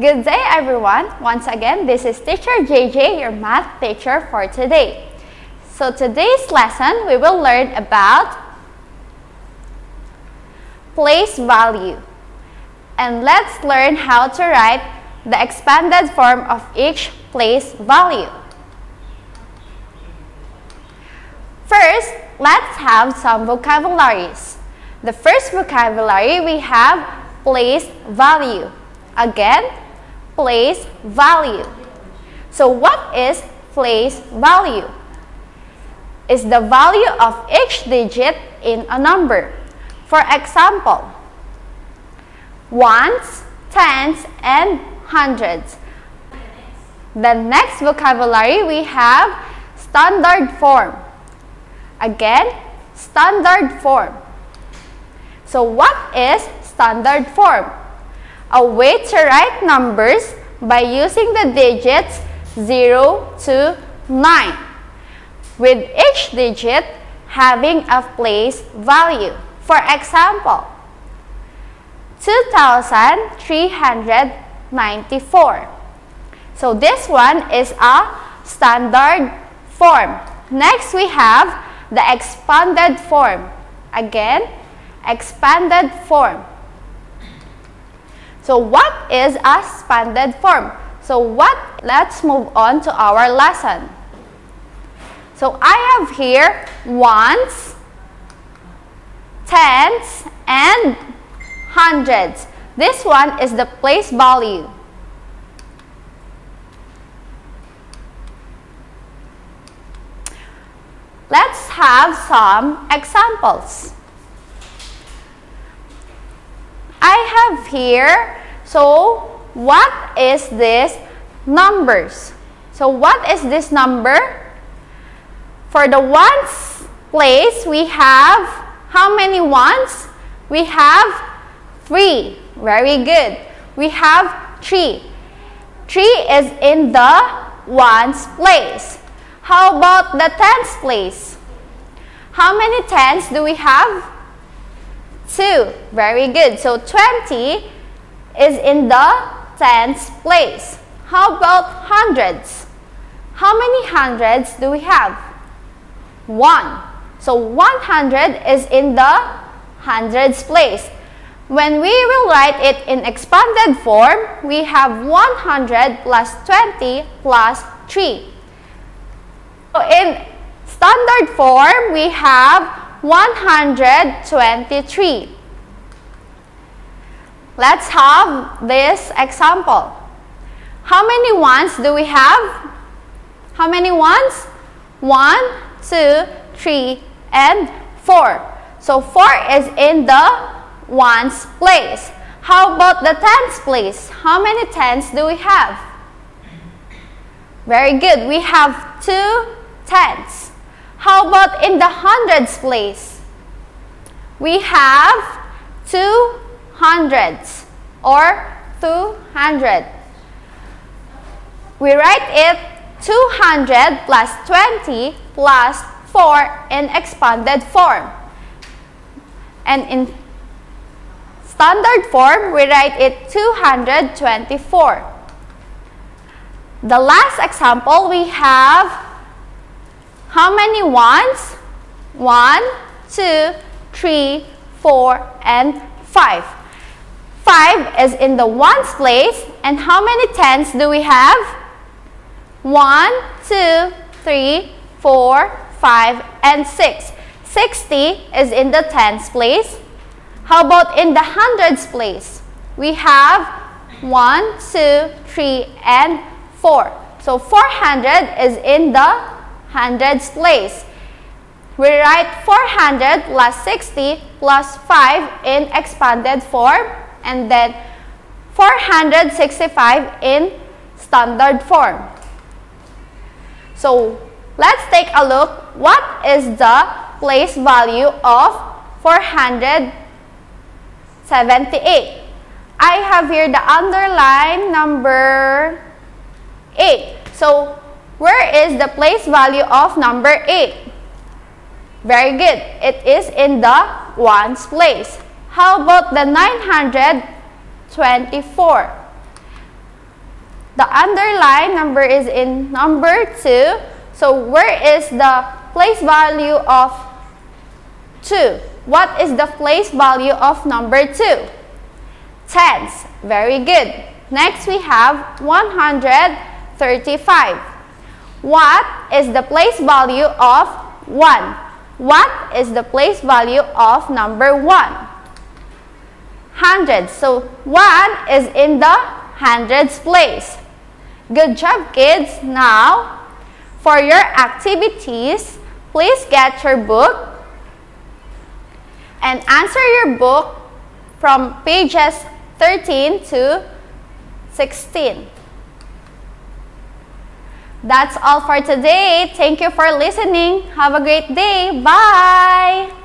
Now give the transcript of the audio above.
Good day everyone! Once again, this is teacher JJ, your math teacher for today. So today's lesson, we will learn about place value. And let's learn how to write the expanded form of each place value. First, let's have some vocabularies. The first vocabulary we have place value. Again, place value. So what is place value? Is the value of each digit in a number. For example, ones, tens, and hundreds. The next vocabulary we have standard form. Again, standard form. So what is standard form? A way to write numbers by using the digits 0 to 9, with each digit having a place value. For example, 2394. So this one is a standard form. Next we have the expanded form. Again, expanded form. So what is a expanded form? So what? Let's move on to our lesson. So I have here ones, tens, and hundreds. This one is the place value. Let's have some examples. I have here, so what is this numbers? So what is this number? For the ones place, we have how many ones? We have three. Very good. We have three. Three is in the ones place. How about the tens place? How many tens do we have? 2. Very good. So 20 is in the tens place. How about hundreds? How many hundreds do we have? 1. So 100 is in the hundreds place. When we will write it in expanded form, we have 100 plus 20 plus 3. So in standard form, we have 123. Let's have this example. How many ones do we have? How many ones? 1, 2, 3, and 4. So 4 is in the ones place. How about the tens place? How many tens do we have? Very good. We have two tens. How about in the hundreds place? We have two hundreds or 200. We write it 200 plus 20 plus 4 in expanded form. And in standard form, we write it 224. The last example, we have how many ones? One, two, three, four, and five. Five is in the ones place. And how many tens do we have? One, two, three, four, five, and six. 60 is in the tens place. How about in the hundreds place? We have 1, 2, 3, and 4. So 400 is in the hundreds place. We write 400 plus 60 plus 5 in expanded form and then 465 in standard form. So let's take a look what is the place value of 478. I have here the underline number 8. So where is the place value of number 8? Very good. It is in the ones place. How about the 924? The underlined number is in number 2. So where is the place value of 2? What is the place value of number 2? Tens. Very good. Next we have 135. What is the place value of 1? What is the place value of number 1? 100. So 1 is in the hundreds place. Good job kids. Now, for your activities, please get your book and answer your book from pages 13 to 16. That's all for today. Thank you for listening. Have a great day. Bye!